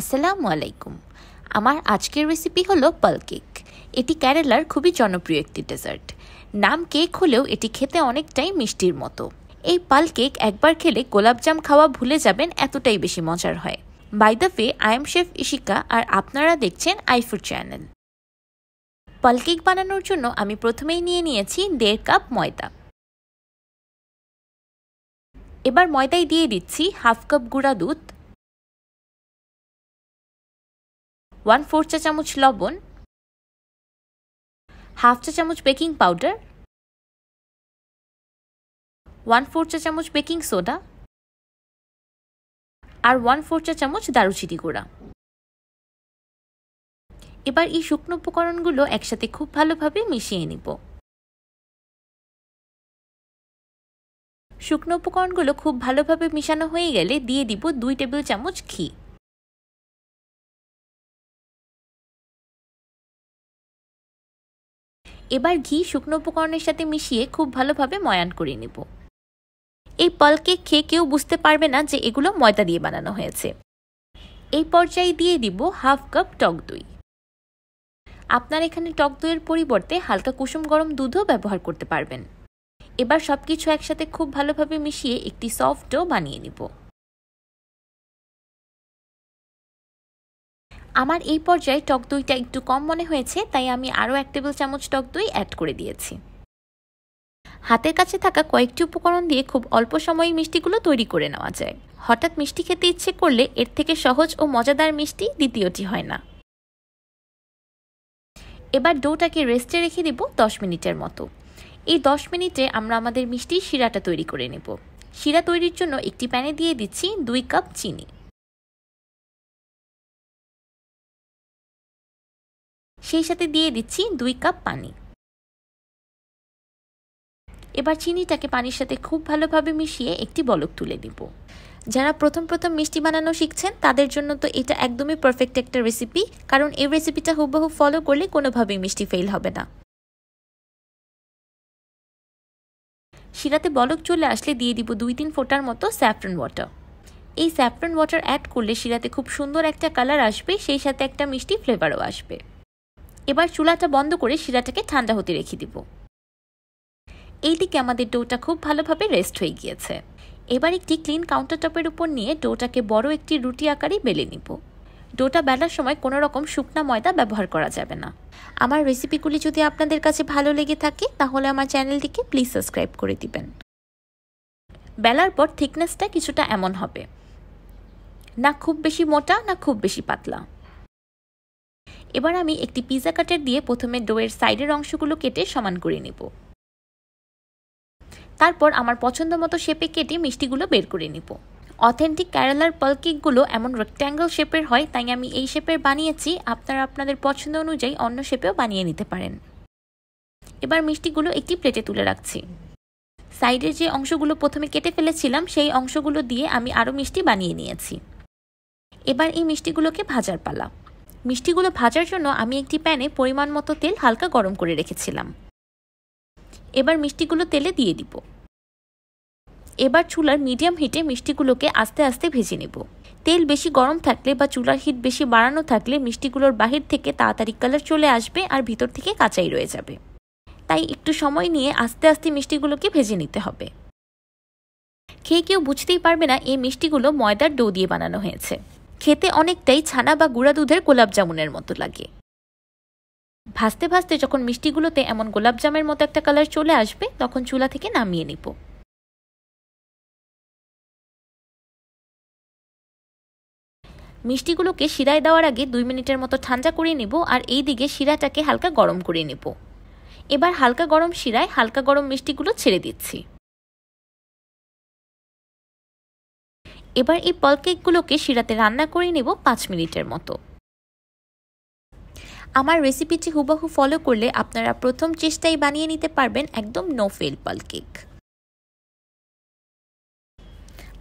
আসসালামু আলাইকুম। আমার আজকের রেসিপি হলো পাল কেক। এটি কেরালার খুবই জনপ্রিয় একটি ডেজার্ট নাম কেক হলেও এটি খেতে অনেকটাই মিষ্টির মতো। এই পাল কেক একবার খেলে গোলাপজাম খাওয়া ভুলে যাবেন এতটাই বেশি মজার হয়। By the way I am chef Ishika আর আপনারা দেখছেন আইফুড চ্যানেল পাল কেক বানানোর জন্য আমি প্রথমেই নিয়ে নিয়েছি দেড় কাপ ময়দা। এবার ময়দায় দিয়ে দিচ্ছি হাফ কাপ গুঁড়া দুধ ওয়ান ফোর চা চামচ লবণ হাফ চা চামচ বেকিং পাউডার ওয়ান ফোর চা চামচ বেকিং সোডা আর ওয়ান ফোর চা চামচ দারুচিনি গুঁড়া। এবার এই শুকনো উপকরণগুলো একসাথে খুব ভালোভাবে মিশিয়ে নিব। শুকনো উপকরণগুলো খুব ভালোভাবে মিশানো হয়ে গেলে দিয়ে দিব দুই টেবিল চামচ ঘি। এবার ঘি শুকনো উপকরণের সাথে মিশিয়ে খুব ভালোভাবে ময়ান করে নেব। এই পলকে খেয়ে কেউ বুঝতে পারবে না যে এগুলো ময়দা দিয়ে বানানো হয়েছে। এই পর্যায়ে দিয়ে দিব হাফ কাপ টক দই। আপনার এখানে টক দইয়ের পরিবর্তে হালকা কুসুম গরম দুধও ব্যবহার করতে পারবেন। এবার সব কিছু একসাথে খুব ভালোভাবে মিশিয়ে একটি সফট ডো বানিয়ে নিব। আমার এই পর্যায়ে টক দইটা একটু কম মনে হয়েছে, তাই আমি আরও এক টেবিল চামচ টক দই অ্যাড করে দিয়েছি। হাতের কাছে থাকা কয়েকটি উপকরণ দিয়ে খুব অল্প সময়ে মিষ্টিগুলো তৈরি করে নেওয়া যায়। হঠাৎ মিষ্টি খেতে ইচ্ছে করলে এর থেকে সহজ ও মজাদার মিষ্টি দ্বিতীয়টি হয় না। এবার ডোটাকে রেস্টে রেখে দিব দশ মিনিটের মতো। এই দশ মিনিটে আমরা আমাদের মিষ্টির শিরাটা তৈরি করে নেব। শিরা তৈরির জন্য একটি প্যানে দিয়ে দিচ্ছি দুই কাপ চিনি। সেই সাথে দিয়ে দিচ্ছি দুই কাপ পানি। এবার চিনিটাকে পানির সাথে খুব ভালোভাবে মিশিয়ে একটি বলক তুলে দিব যারা প্রথম প্রথম মিষ্টি বানানো শিখছেন, তাদের জন্য তো এটা একদমই পারফেক্ট একটা রেসিপি কারণ এই রেসিপিটা হুবহু ফলো করলে কোনোভাবেই মিষ্টি ফেল হবে না। শিরাতে বলক চলে আসলে দিয়ে দিব দুই তিন ফোটার মতো স্যাফরন ওয়াটার এই স্যাফরন ওয়াটার অ্যাড করলে শিরাতে খুব সুন্দর একটা কালার আসবে, সেই সাথে একটা মিষ্টি ফ্লেভারও আসবে। এবার চুলাটা বন্ধ করে শিরাটাকে ঠান্ডা হতে রেখে দিব। এইদিকে আমাদের ডোটা খুব ভালোভাবে রেস্ট হয়ে গিয়েছে। এবার একটি ক্লিন কাউন্টার টপের উপর নিয়ে ডোটাকে বড় একটি রুটি আকারে বেলে নিব। ডোটা বেলার সময় কোনো রকম শুকনা ময়দা ব্যবহার করা যাবে না। আমার রেসিপিগুলি যদি আপনাদের কাছে ভালো লেগে থাকে, তাহলে আমার চ্যানেলটিকে প্লিজ সাবস্ক্রাইব করে দিবেন। বেলার পর থিকনেসটা কিছুটা এমন হবে। না খুব বেশি মোটা, না খুব বেশি পাতলা। এবার আমি একটি পিজা কাটার দিয়ে প্রথমে ডোয়ের সাইডের অংশগুলো কেটে সমান করে নেব। তারপর আমার পছন্দ মতো শেপে কেটে মিষ্টিগুলো বের করে নিব। অথেন্টিক ক্যারালার পলকেকগুলো এমন রেক্ট্যাঙ্গেল শেপের হয়, তাই আমি এই শেপের বানিয়েছি। আপনারা আপনাদের পছন্দ অনুযায়ী অন্য শেপেও বানিয়ে নিতে পারেন। এবার মিষ্টিগুলো একটি প্লেটে তুলে রাখছি। সাইডের যে অংশগুলো প্রথমে কেটে ফেলেছিলাম, সেই অংশগুলো দিয়ে আমি আরও মিষ্টি বানিয়ে নিয়েছি। এবার এই মিষ্টিগুলোকে ভাজার পালা। মিষ্টিগুলো ভাজার জন্য আমি একটি প্যানে পরিমাণ মতো তেল হালকা গরম করে রেখেছিলাম। এবার মিষ্টিগুলো তেলে দিয়ে দিব। এবার চুলার মিডিয়াম হিটে মিষ্টিগুলোকে আস্তে আস্তে ভেজে নেব। তেল বেশি গরম থাকলে বা চুলার হিট বেশি বাড়ানো থাকলে মিষ্টিগুলোর বাহির থেকে তাড়াতাড়ি কালার চলে আসবে আর ভিতর থেকে কাঁচাই রয়ে যাবে। তাই একটু সময় নিয়ে আস্তে আস্তে মিষ্টিগুলোকে ভেজে নিতে হবে। খেয়ে কেউ বুঝতেই পারবে না এই মিষ্টিগুলো ময়দার ডো দিয়ে বানানো হয়েছে। খেতে অনেকটাই ছানা বা গুঁড়া দুধের গোলাপ জামুনের মতো লাগে। ভাজতে ভাজতে যখন মিষ্টিগুলোতে এমন গোলাপজামের মতো একটা কালার চলে আসবে, তখন চুলা থেকে নামিয়ে নিব। মিষ্টিগুলোকে শিরায় দেওয়ার আগে দুই মিনিটের মতো ঠান্ডা করে নিব আর এই দিকে শিরাটাকে হালকা গরম করে নেব। এবার হালকা গরম শিরায় হালকা গরম মিষ্টিগুলো ছেড়ে দিচ্ছি। এবার এই পলকেকগুলোকে শিরাতে রান্না করে নেব পাঁচ মিনিটের মতো। আমার রেসিপিটি হুবাহু ফলো করলে আপনারা প্রথম চেষ্টাই বানিয়ে নিতে পারবেন একদম নো ফেল পলকেক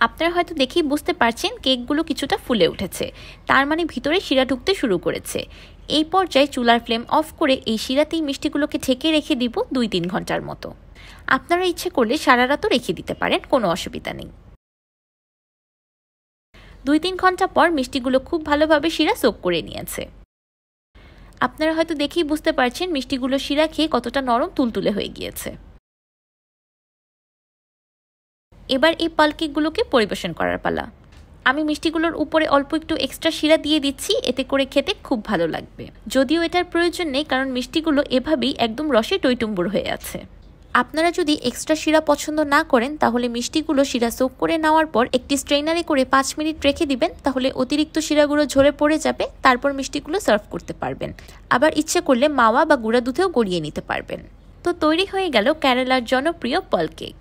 আপনারা হয়তো দেখেই বুঝতে পারছেন কেকগুলো কিছুটা ফুলে উঠেছে, তার মানে ভিতরে শিরা ঢুকতে শুরু করেছে। এই পর্যায়ে চুলার ফ্লেম অফ করে এই শিরাতেই মিষ্টিগুলোকে ঢেকে রেখে দিব দুই তিন ঘণ্টার মতো। আপনারা ইচ্ছে করলে সারা রাতও রেখে দিতে পারেন, কোনো অসুবিধা নেই। দুই তিন ঘণ্টা পর মিষ্টিগুলো খুব ভালোভাবে শিরা সোক করে নিয়েছে। আপনারা হয়তো দেখেই বুঝতে পারছেন মিষ্টিগুলো শিরা খেয়ে কতটা নরম তুলতুলে হয়ে গিয়েছে। এবার এই পালকেকগুলোকে পরিবেশন করার পালা। আমি মিষ্টিগুলোর উপরে অল্প একটু এক্সট্রা শিরা দিয়ে দিচ্ছি, এতে করে খেতে খুব ভালো লাগবে। যদিও এটার প্রয়োজন নেই, কারণ মিষ্টিগুলো এভাবেই একদম রসে টইটুম্বুর হয়ে আছে। আপনারা যদি এক্সট্রা শিরা পছন্দ না করেন, তাহলে মিষ্টিগুলো শিরা সোক করে নেওয়ার পর একটি স্ট্রেনারে করে পাঁচ মিনিট রেখে দিবেন, তাহলে অতিরিক্ত শিরাগুলো ঝরে পড়ে যাবে, তারপর মিষ্টিগুলো সার্ভ করতে পারবেন। আবার ইচ্ছে করলে মাওয়া বা গুঁড়া দুধেও গড়িয়ে নিতে পারবেন। তো তৈরি হয়ে গেল কেরালার জনপ্রিয় পল কেক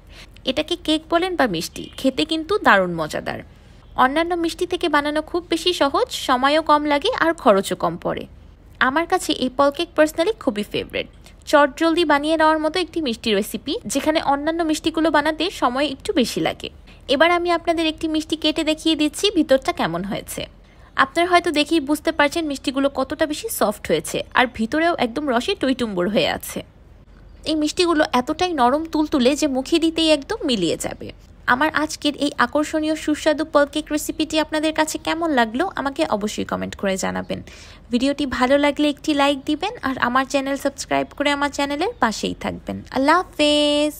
এটাকে কেক বলেন বা মিষ্টি, খেতে কিন্তু দারুণ মজাদার। অন্যান্য মিষ্টি থেকে বানানো খুব বেশি সহজ, সময়ও কম লাগে আর খরচও কম পড়ে। আমার কাছে এই পল কেক পার্সোনালি খুবই ফেভারেট চট জলদি বানিয়ে নেওয়ার মতো একটি মিষ্টি রেসিপি যেখানে অন্যান্য মিষ্টিগুলো বানাতে সময় একটু বেশি লাগে। এবার আমি আপনাদের একটি মিষ্টি কেটে দেখিয়ে দিচ্ছি ভিতরটা কেমন হয়েছে। আপনারা হয়তো দেখেই বুঝতে পারছেন মিষ্টিগুলো কতটা বেশি সফট হয়েছে, আর ভিতরেও একদম রসে টইটুম্বুর হয়ে আছে। এই মিষ্টিগুলো এতটাই নরম তুলতুলে যে মুখে দিতেই একদম মিলিয়ে যাবে। আমার আজকের এই আকর্ষণীয় সুস্বাদু পলকেক রেসিপিটি আপনাদের কাছে কেমন লাগল, আমাকে অবশ্যই কমেন্ট করে জানাবেন। ভিডিওটি ভালো লাগলে একটি লাইক দিবেন আর আমার চ্যানেল সাবস্ক্রাইব করে আমার চ্যানেলের পাশেই থাকবেন। আল্লাহ হাফেজ!